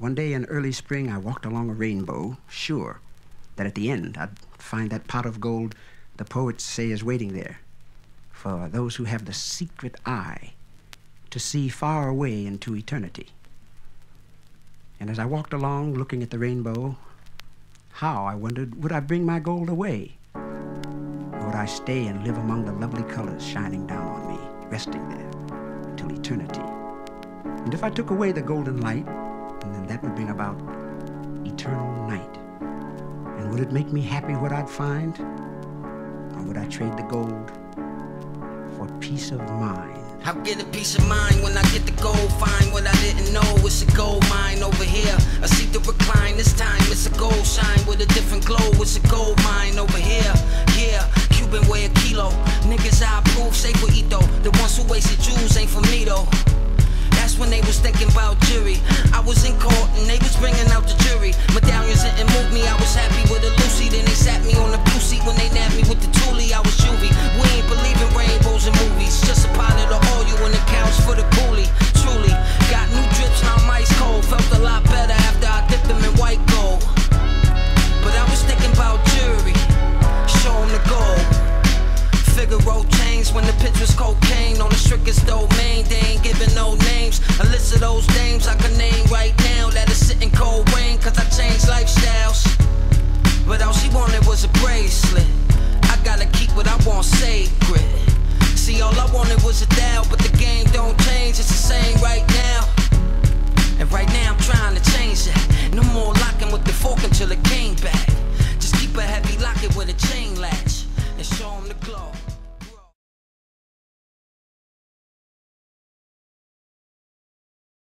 One day in early spring, I walked along a rainbow, sure that at the end I'd find that pot of gold the poets say is waiting there for those who have the secret eye to see far away into eternity. And as I walked along looking at the rainbow, how, I wondered, would I bring my gold away? Or would I stay and live among the lovely colors shining down on me, resting there till eternity? And if I took away the golden light, that would bring about eternal night. And would it make me happy what I'd find? Or would I trade the gold for peace of mind? I'll get a peace of mind when I get the gold, find what I didn't know. It's a gold mine over here. I see the recline this time. It's a gold shine with a different glow. It's a gold mine over here. Yeah, Cuban weigh a kilo. Niggas I approve, say for Eto. The ones who wasted jewels ain't for me though. That's when they was thinking about Jerry. but the game don't change, it's the same right now. And right now I'm trying to change it. No more locking with the fork until it